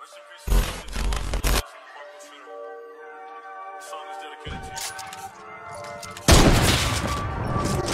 This song is dedicated to you.